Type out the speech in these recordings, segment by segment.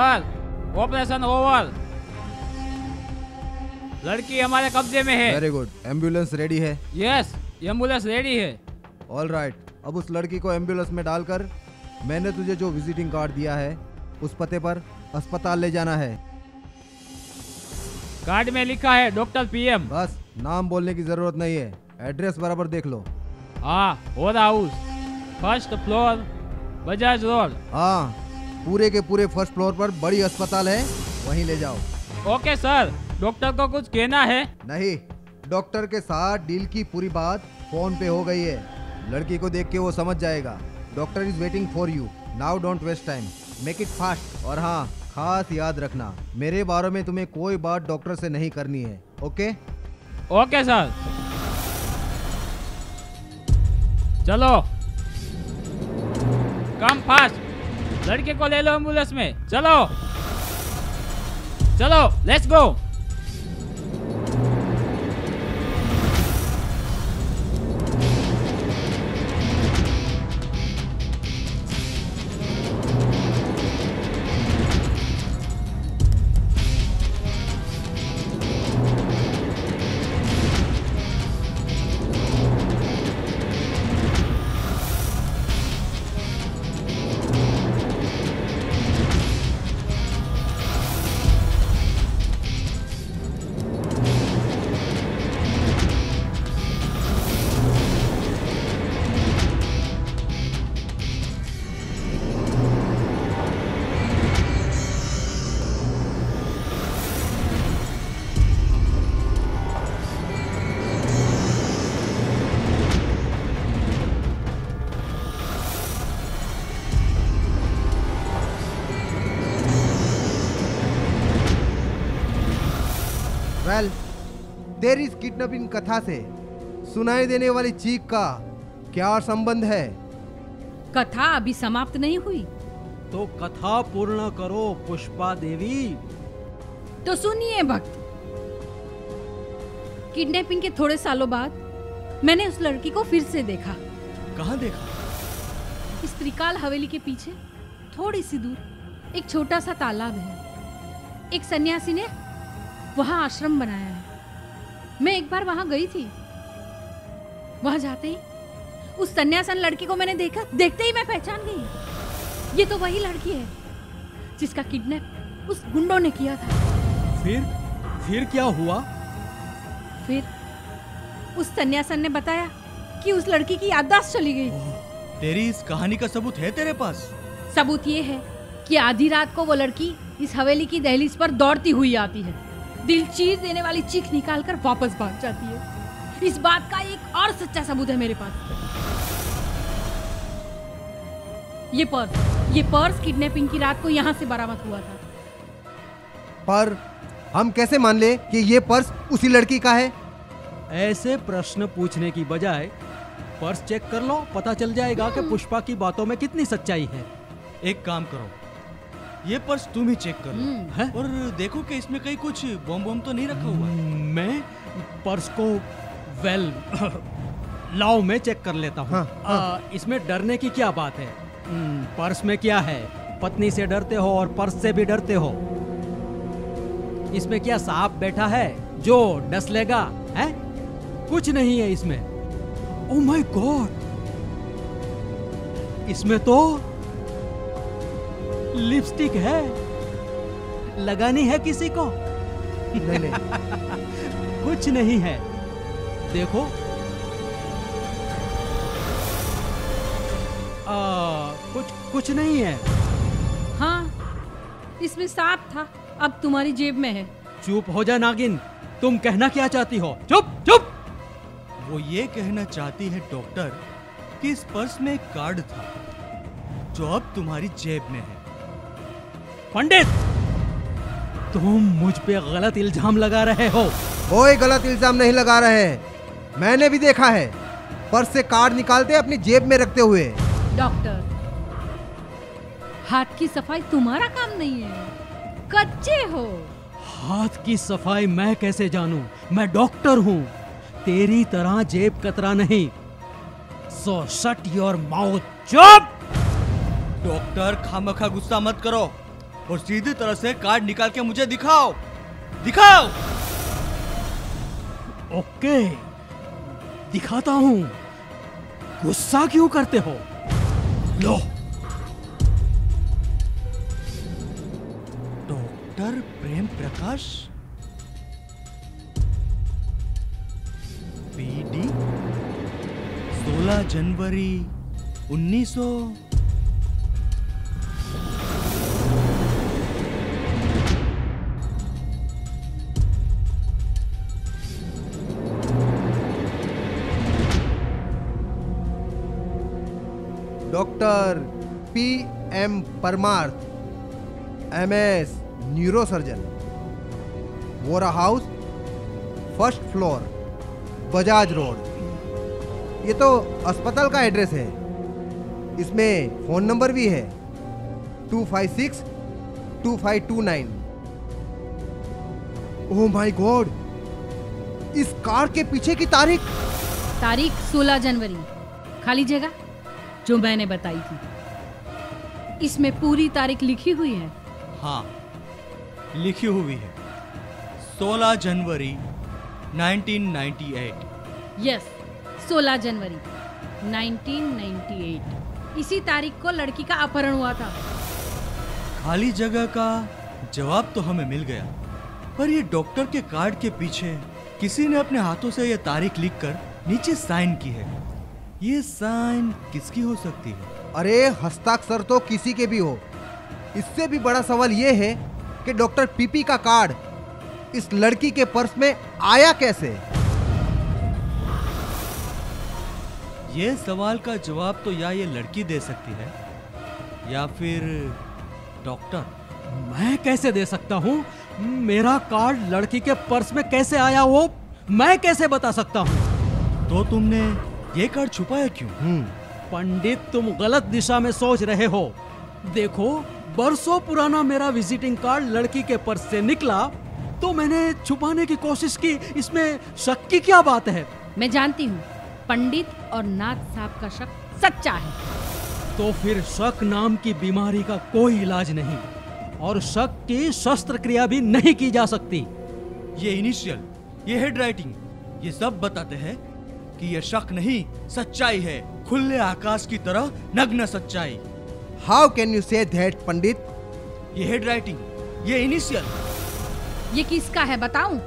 Sir operation over. लड़की हमारे कब्जे में है। वेरी गुड एंबुलेंस रेडी है। यस एंबुलेंस रेडी है। All right right. अब उस लड़की को एंबुलेंस में डालकर मैंने तुझे जो विजिटिंग कार्ड दिया है उस पते पर अस्पताल ले जाना है। कार्ड में लिखा है डॉक्टर पीएम बस नाम बोलने की ज़रूरत नहीं है। एड्रेस बराबर देख लो। हाँ और house first floor Bajaj road हाँ। पूरे के पूरे फ़र्स्ट फ्लोर पर बड़ी अस्पताल है वहीं ले जाओ। Okay sir. डॉक्टर को कुछ कहना है? नहीं डॉक्टर के साथ डील की पूरी बात फ़ोन पे हो गई है। लड़की को देख के वो समझ जाएगा। Doctor is waiting for you. Now don't waste time. Make it fast. और हाँ खास याद रखना मेरे बारे में तुम्हें कोई बात डॉक्टर से नहीं करनी है ओके? Okay sir. चलो। Come fast. लड़के को ले लो एंबुलेंस में। चलो। चलो let's go there is kidnapping कथा से सुनाई देने वाली चीख का क्या संबंध है कथा अभी समाप्त नहीं हुई तो कथा पूर्ण करो पुष्पा देवी तो सुनिए भक्त किडनैपिंग के थोड़े सालों बाद मैंने उस लड़की को फिर से देखा कहाँ देखा इस त्रिकाल हवेली के पीछे थोड़ी सी दूर एक छोटा सा तालाब है एक सन्यासी ने वहाँ आश्रम बनाया है मैं एक बार वहाँ गई थी। वहाँ जाते ही उस सन्यासन लड़की को मैंने देखा देखते ही मैं पहचान गई। ये तो वही लड़की है जिसका किडनैप उस गुंडों ने किया था। फिर? फिर क्या हुआ? फिर उस सन्यासन ने बताया कि उस लड़की की याददाश्त चली गई। तेरी इस कहानी का सबूत है तेरे पास? सबूत ये है कि आधी रात को वो लड़की इस हवेली की दहलीज पर दौड़ती हुई आती है। दिल चीर देने वाली चीख निकालकर वापस भाग जाती है। इस बात का एक और सच्चा सबूत है मेरे पास। ये पर्स ये पर्स किडनैपिंग की रात को यहाँ से बरामद हुआ था। पर हम कैसे मान ले कि ये पर्स उसी लड़की का है? ऐसे प्रश्न पूछने की बजाय पर्स चेक कर लो पता चल जाएगा कि पुष्पा की बातों में कितनी सच्चाई है। एक काम करो ये पर्स तुम ही चेक कर। हम्म, है? और देखो कि इसमें कहीं कुछ बम बम तो नहीं रखा हुआ मैं पर्स को वेल लाओ मैं चेक कर लेता हूँ। हाँ, आ, इसमें डरने की क्या बात है? हम्म, पर्स में क्या है? पत्नी से डरते हो और पर्स से भी डरते हो। इसमें क्या सांप बैठा है? जो डस लेगा है? कुछ नहीं है इसमें। ओ माय गॉड इसमें तो लिपस्टिक है। लगानी है किसी को? नहीं नहीं। कुछ नहीं है। देखो। आ, कुछ कुछ नहीं है। हाँ इसमें सांप था। अब तुम्हारी जेब में है। चुप हो जा नागिन। तुम कहना क्या चाहती हो? चुप चुप। वो ये कहना चाहती है डॉक्टर कि इस पर्स में एक कार्ड था जो अब तुम्हारी जेब में है। पंडित तुम मुझ पे गलत इल्ज़ाम लगा रहे हो। कोई गलत इल्ज़ाम नहीं लगा रहे। हैं मैंने भी देखा है। पर्स से कार्ड निकालते अपनी जेब में रखते हुए। डॉक्टर हाथ की सफ़ाई तुम्हारा काम नहीं है। कच्चे हो। हाथ की सफ़ाई मैं कैसे जानूं? मैं डॉक्टर हूँ। तेरी तरह जेब कतरा नहीं। So shut your mouth. चुप! डॉक्टर खामखा गुस्सा मत करो। और सीधी तरह से कार्ड निकाल के मुझे दिखाओ। दिखाओ। ओके। दिखाता हूँ। गुस्सा क्यों करते हो? लो। डॉक्टर प्रेम प्रकाश? पीडी? 16 जनवरी 1900 doctor P M Parmarth, M S neurosurgeon, Vora house, first floor, Bajaj road. ये तो अस्पताल का एड्रेस है। इसमें फ़ोन नंबर भी है। Two five six, two five two nine. Oh my God इस कार के पीछे की तारीख? तारीख 16 जनवरी। खाली जगह जो मैंने बताई थी। इसमें पूरी तारीख लिखी हुई है। हाँ लिखी हुई है। 16 जनवरी 1998 यस 16 जनवरी 1998 इसी तारीख को लड़की का अपहरण हुआ था। खाली जगह का जवाब तो हमें मिल गया। पर ये डॉक्टर के कार्ड के पीछे किसी ने अपने हाथों से यह तारीख लिखकर नीचे साइन की है। ये साइन किसकी हो सकती है? अरे हस्ताक्षर तो किसी के भी हो। इससे भी बड़ा सवाल यह है कि डॉक्टर पीपी का कार्ड इस लड़की के पर्स में आया कैसे? ये सवाल का जवाब तो या ये लड़की दे सकती है या फिर डॉक्टर। मैं कैसे दे सकता हूँ? मेरा कार्ड लड़की के पर्स में कैसे आया वो मैं कैसे बता सकता हूँ? तो तुमने ये कार्ड छुपाया क्यों? हम्म। पंडित तुम गलत दिशा में सोच रहे हो। देखो बरसों पुराना मेरा विजिटिंग कार्ड लड़की के पर्स से निकला तो मैंने छुपाने की कोशिश की। इसमें शक की क्या बात है? मैं जानती हूँ पंडित और नाथ साहब का शक सच्चा है। तो फिर शक नाम की बीमारी का कोई इलाज नहीं और शक की शस्त्र क्रिया भी नहीं की जा सकती। ये इनिशियल ये हेड राइटिंग ये सब बताते हैं कि ये शक नहीं सच्चाई है। खुले आकाश की तरह नग्न सच्चाई। How can you say that Pandit ये हेड राइटिंग ये इनिशियल ये किसका है बताऊँ?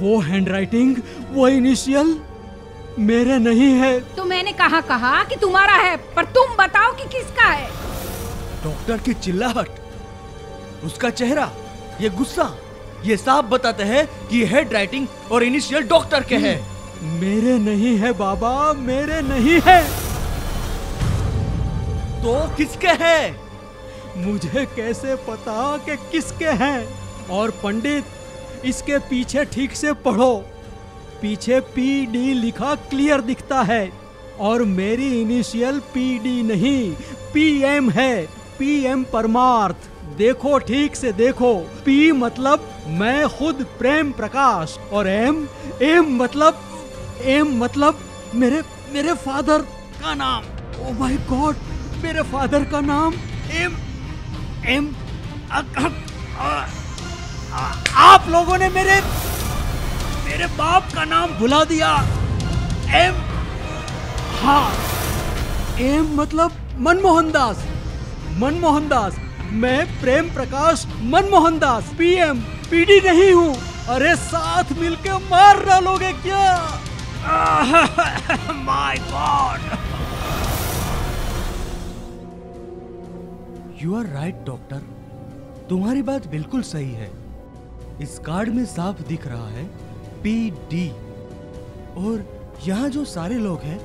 वो हैंडराइटिंग वो इनिशियल मेरे नहीं है। तो मैंने कहा कहा कि तुम्हारा है पर तुम बताओ कि किसका है? डॉक्टर की चिल्लाहट उसका चेहरा ये गुस्सा ये साफ़ बताते हैं कि हेड राइटिंग और इनिशियल डॉक्टर के हैं। मेरे नहीं है बाबा, मेरे नहीं है। तो किसके हैं? मुझे कैसे पता कि किसके हैं? और पंडित, इसके पीछे ठीक से पढ़ो। पीछे पी डी लिखा क्लियर दिखता है। और मेरी इनिशियल पी डी नहीं पी एम है। P M Parmarth. देखो, ठीक से देखो। पी मतलब मैं खुद प्रेम प्रकाश और एम एम मतलब एम मतलब मेरे मेरे फादर का नाम। ओ माय गॉड मेरे फादर का नाम एम एम, अ- अ- आ- आप लोगों ने मेरे मेरे बाप का नाम भुला दिया। एम हाँ एम मतलब मनमोहन दास मनमोहन दास। मैं प्रेम प्रकाश मनमोहन दास, पीएम, पीडी नहीं हूँ। अरे साथ मिलके मार डालोगे क्या? My God you are right doctor तुम्हारी बात बिल्कुल सही है। इस कार्ड में साफ़ दिख रहा है पी डी और यहाँ जो सारे लोग हैं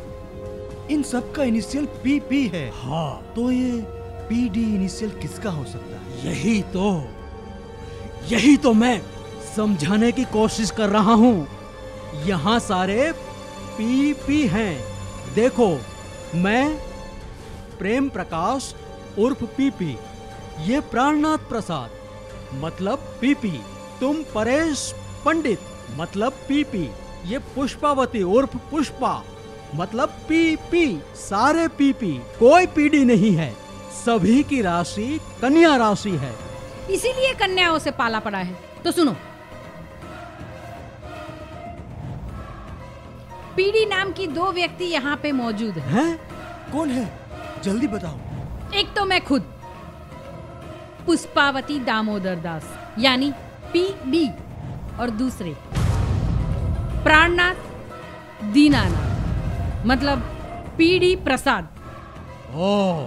इन सब का इनिशियल पी पी है। हाँ। तो ये पी डी इनिशियल किसका हो सकता है? यही तो यही तो मैं समझाने की कोशिश कर रहा हूँ। यहाँ सारे पी पी हैं। देखो, मैं प्रेम प्रकाश उर्फ़ पीपी, ये प्राणनाथ प्रसाद मतलब पीपी। तुम परेश पंडित मतलब पीपी। ये पुष्पावती उर्फ़ पुष्पा मतलब पीपी। सारे पीपी, कोई पीडी नहीं है। सभी की राशि कन्या राशि है। इसीलिए कन्याओं से पाला पड़ा है। तो सुनो पीडी नाम की दो व्यक्ति यहाँ पे मौजूद है। हैं? कौन है? जल्दी बताओ। एक तो मैं खुद। पुष्पावती दामोदर दास यानी पी डी और दूसरे प्राणनाथ दीनानाथ मतलब पीडी प्रसाद। ओह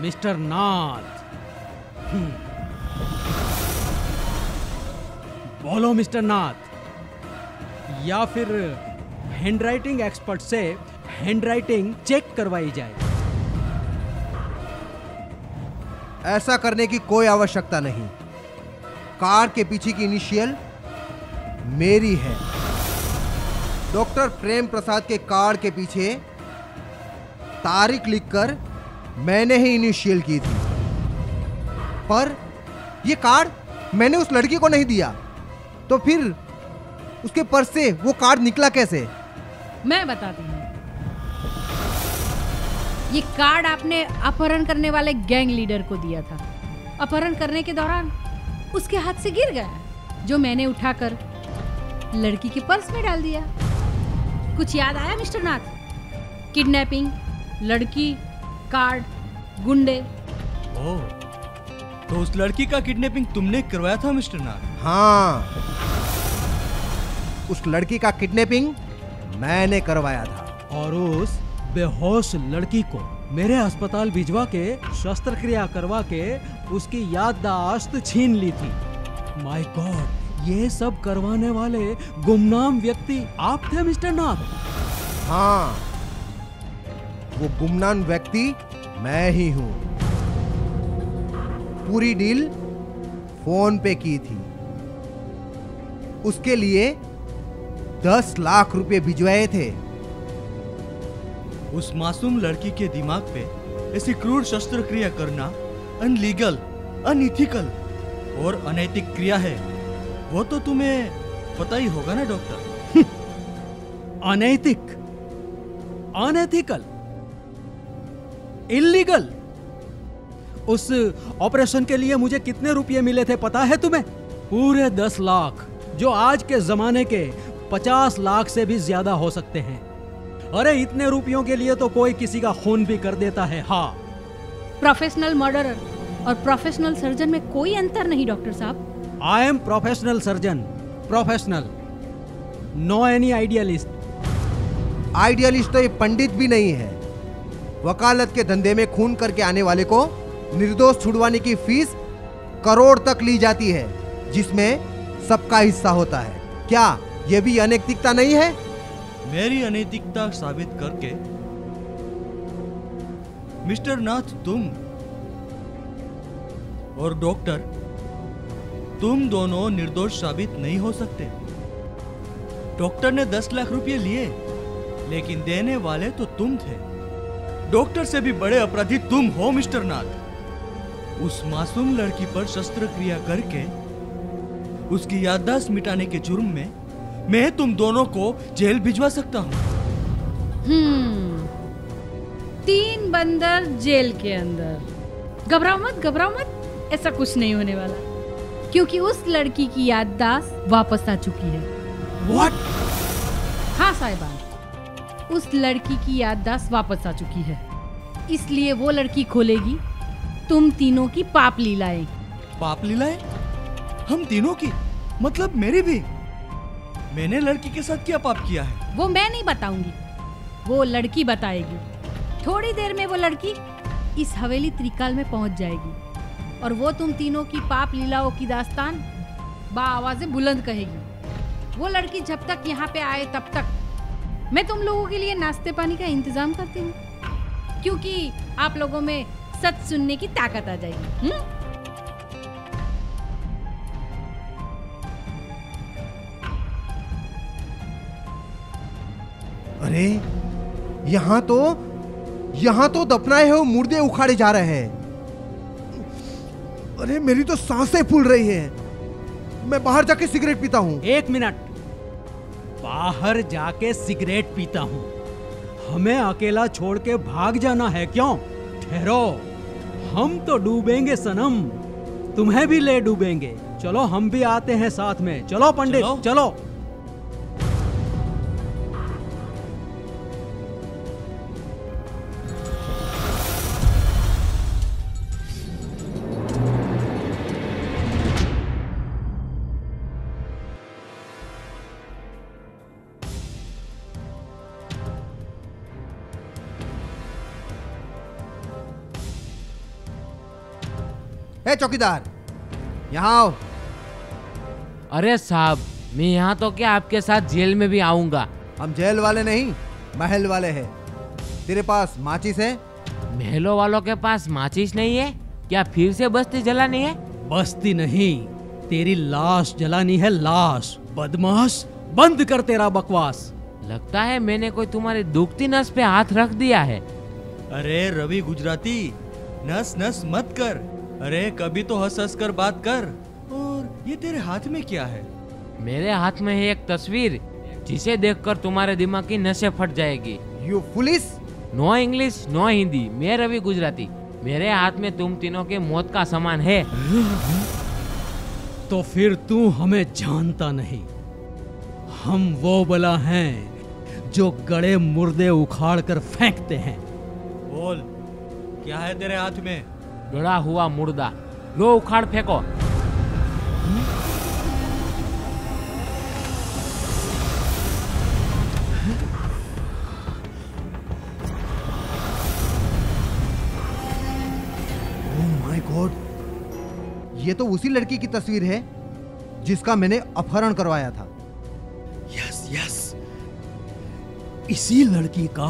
मिस्टर नाथ। हम्म। बोलो मिस्टर नाथ। या फिर हैंडराइटिंग एक्सपर्ट से हैंडराइटिंग चेक करवाई जाए। ऐसा करने की कोई आवश्यकता नहीं। कार के पीछे की इनिशियल मेरी है। डॉक्टर प्रेम प्रसाद के कार के पीछे तारीख लिखकर मैंने ही इनिशियल की थी। पर ये कार्ड मैंने उस लड़की को नहीं दिया। तो फिर उसके पर्स से वो कार्ड निकला कैसे? मैं बताती हूँ। ये कार्ड आपने अपहरण करने वाले गैंग लीडर को दिया था। अपहरण करने के दौरान उसके हाथ से गिर गया जो मैंने उठाकर लड़की के पर्स में डाल दिया। कुछ याद आया मिस्टर नाथ? किडनैपिंग लड़की कार्ड गुंडे। ओह तो उस लड़की का किडनैपिंग तुमने करवाया था मिस्टर नाथ? हाँ। उस लड़की का किडनैपिंग मैंने करवाया था। और उस बेहोश लड़की को मेरे अस्पताल भिजवा के शस्त्रक्रिया करवा के उसकी याददाश्त छीन ली थी। माय गॉड ये सब करवाने वाले गुमनाम व्यक्ति आप थे मिस्टर नाथ हाँ वो गुमनाम व्यक्ति मैं ही हूँ। पूरी डील फ़ोन पे की थी। उसके लिए दस लाख रुपए भिजवाए थे। उस मासूम लड़की के दिमाग पे ऐसी क्रूर शस्त्र क्रिया करना अनलीगल अनइथिकल और अनैतिक क्रिया है। वो तो तुम्हें पता ही होगा ना डॉक्टर? अनैतिक अनएथिकल इलीगल उस ऑपरेशन के लिए मुझे कितने रुपए मिले थे पता है तुम्हें? पूरे दस लाख जो आज के जमाने के पचास लाख से भी ज़्यादा हो सकते हैं। अरे इतने रुपयों के लिए तो कोई किसी का खून भी कर देता है। हाँ। प्रोफेशनल मर्डरर और प्रोफेशनल सर्जन में कोई अंतर नहीं डॉक्टर साहब। I am professional surgeon professional no any idealist idealist तो ये पंडित भी नहीं है। वकालत के धंधे में खून करके आने वाले को निर्दोष छुड़वाने की फ़ीस करोड़ तक ली जाती है जिसमें सबका हिस्सा होता है। क्या? यह भी अनैतिकता नहीं है? मेरी अनैतिकता साबित करके, मिस्टर नाथ, तुम और डॉक्टर, तुम दोनों निर्दोष साबित नहीं हो सकते। डॉक्टर ने दस लाख रुपए लिए, लेकिन देने वाले तो तुम थे। डॉक्टर से भी बड़े अपराधी तुम हो, मिस्टर नाथ। उस मासूम लड़की पर शस्त्र क्रिया करके, उसकी याददाश्त मिटाने के जुर्म में मैं तुम दोनों को जेल भिजवा सकता हूँ। हम्म। तीन बंदर जेल के अंदर। घबराओ मत घबराओ मत। ऐसा कुछ नहीं होने वाला। क्योंकि उस लड़की की याददाश्त वापस आ चुकी है। व्हाट हाँ साहिबान। उस लड़की की याददाश्त वापस आ चुकी है। इसलिए वो लड़की खोलेगी तुम तीनों की पाप लीलाएँ। पाप लीलाएँ? हम तीनों की? मतलब मेरी भी? मैंने लड़की के साथ क्या पाप किया है? वो मैं नहीं बताऊँगी। वो लड़की बताएगी। थोड़ी देर में वो लड़की इस हवेली त्रिकाल में पहुँच जाएगी और वो तुम तीनों की पाप लीलाओं की दास्तान बा आवाज़ें बुलंद कहेगी। वो लड़की जब तक यहाँ पे आए तब तक मैं तुम लोगों के लिए नाश्ते पानी का इंतज़ाम करती हूँ, क्योंकि आप लोगों में सच सुनने की ताकत आ जाएगी। हुँ? अरे यहाँ तो यहाँ तो दफनाए हुए मुर्दे उखाड़े जा रहे हैं। अरे मेरी तो साँसें फूल रही हैं। मैं बाहर जाके सिगरेट पीता हूँ। एक मिनट। बाहर जाके सिगरेट पीता हूँ। हमें अकेला छोड़ के भाग जाना है क्यों? ठहरो। हम तो डूबेंगे सनम। तुम्हें भी ले डूबेंगे। चलो हम भी आते हैं साथ में। चलो पंडित चलो। चलो। ए चौकीदार? यहाँ आओ। अरे साहब मैं यहाँ तो क्या आपके साथ जेल में भी आऊँगा? हम जेल वाले नहीं महल वाले हैं। तेरे पास माचिस है? महलों वालों के पास माचिस नहीं है? क्या फिर से बस्ती जलानी है? बस्ती नहीं तेरी लाश जलानी है लाश। बदमाश बंद कर तेरा बकवास। लगता है मैंने कोई तुम्हारी दुखती नस पे हाथ रख दिया है। अरे रवि गुजराती नस नस मत कर। अरे कभी तो हंस हंस कर बात कर। और ये तेरे हाथ में क्या है? मेरे हाथ में है एक तस्वीर जिसे देखकर तुम्हारे दिमाग की नशे फट जाएगी। You police no English no Hindi मैं रवि गुजराती। मेरे हाथ में तुम तीनों के मौत का सामान है। तो फिर तू हमें जानता नहीं। हम वो बला हैं जो गड़े मुर्दे उखाड़ कर फेंकते हैं। बोल क्या है तेरे हाथ में? गड़ा हुआ मुर्दा लो उखाड़ फेंको ओह माय गॉड ये तो उसी लड़की की तस्वीर है जिसका मैंने अपहरण करवाया था। यस यस इसी लड़की का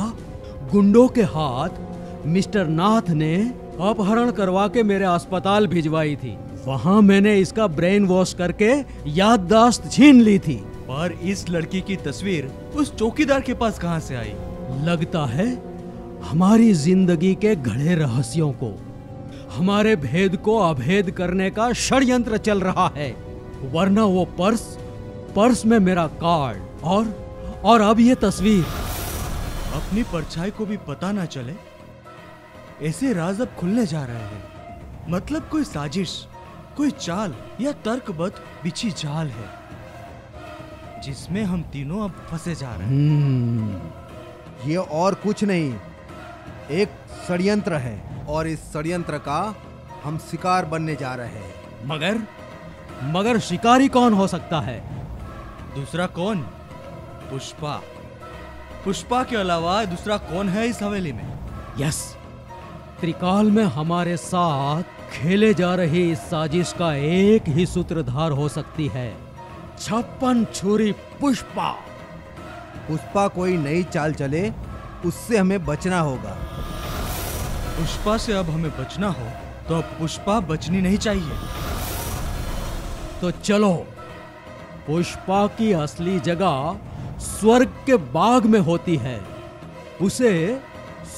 गुंडों के हाथ मिस्टर नाथ ने अपहरण करवा के मेरे अस्पताल भिजवाई थी। वहाँ मैंने इसका ब्रेन वॉश करके याददाश्त छीन ली थी। पर इस लड़की की तस्वीर उस चौकीदार के पास कहाँ से आई? लगता है हमारी ज़िंदगी के घड़े रहस्यों को हमारे भेद को अभेद करने का षड्यंत्र चल रहा है वरना वो पर्स पर्स में मेरा कार्ड और और अब ये तस्वीर। अपनी परछाई को भी पता ना चले? ऐसे राज अब खुलने जा रहे हैं। मतलब कोई साजिश कोई चाल या तर्कबद्ध बिछी जाल है जिसमें हम तीनों अब फंसे जा रहे हैं। हम्म, ये और कुछ नहीं। एक षड्यंत्र है और इस षड्यंत्र का हम शिकार बनने जा रहे हैं। मगर मगर शिकारी कौन हो सकता है? दूसरा कौन? पुष्पा। पुष्पा के अलावा दूसरा कौन है इस हवेली में? यस त्रिकाल में हमारे साथ खेले जा रही इस साजिश का एक ही सूत्रधार हो सकती है। छप्पन छुरी पुष्पा। पुष्पा कोई नई चाल चले उससे हमें बचना होगा। पुष्पा से अब हमें बचना हो तो अब पुष्पा बचनी नहीं चाहिए। तो चलो पुष्पा की असली जगह स्वर्ग के बाग में होती है। उसे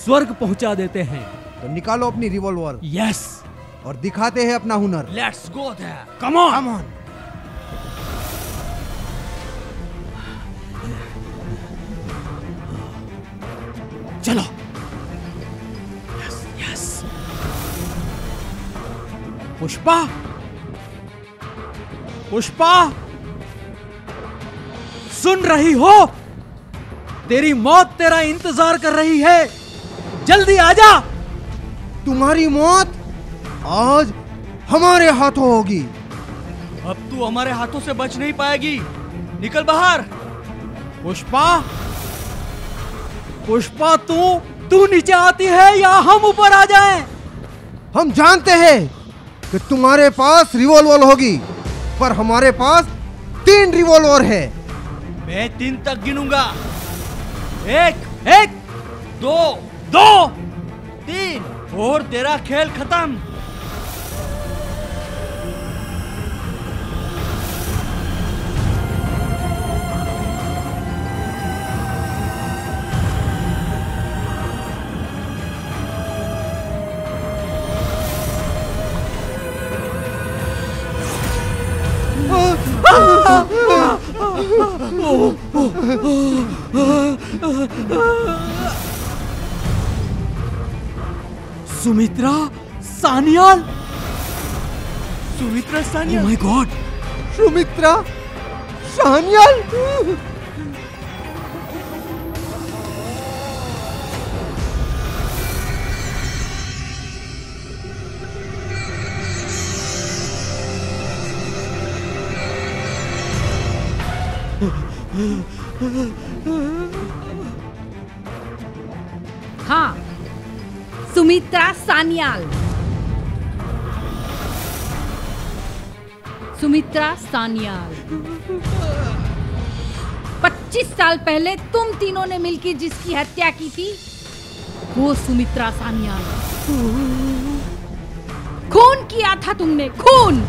स्वर्ग पहुँचा देते हैं। तो निकालो अपनी रिवॉल्वर यस और दिखाते हैं अपना हुनर। Let's go there come on Come on. चलो. Yes yes Pushpa. पुष्पा. सुन रही हो? तेरी मौत तेरा इंतज़ार कर रही है। जल्दी आजा तुम्हारी मौत आज हमारे हाथों होगी। अब तू हमारे हाथों से बच नहीं पाएगी। निकल बाहर। पुष्पा पुष्पा तू तू नीचे आती है या हम ऊपर आ जाएँ? हम जानते हैं कि तुम्हारे पास रिवॉल्वर होगी पर हमारे पास तीन रिवॉल्वर है। मैं तीन तक गिनूँगा। एक एक दो और तेरा खेल खत्म Sumitra Sanyal. Sumitra Sania my God Sumitra Sanyal? Sumitra Sanyal Sumitra Sanyal 25 साल पहले तुम तीनों ने मिलकर जिसकी हत्या की थी, वो सुमित्रा सान्याल। खून किया था तुमने, खून!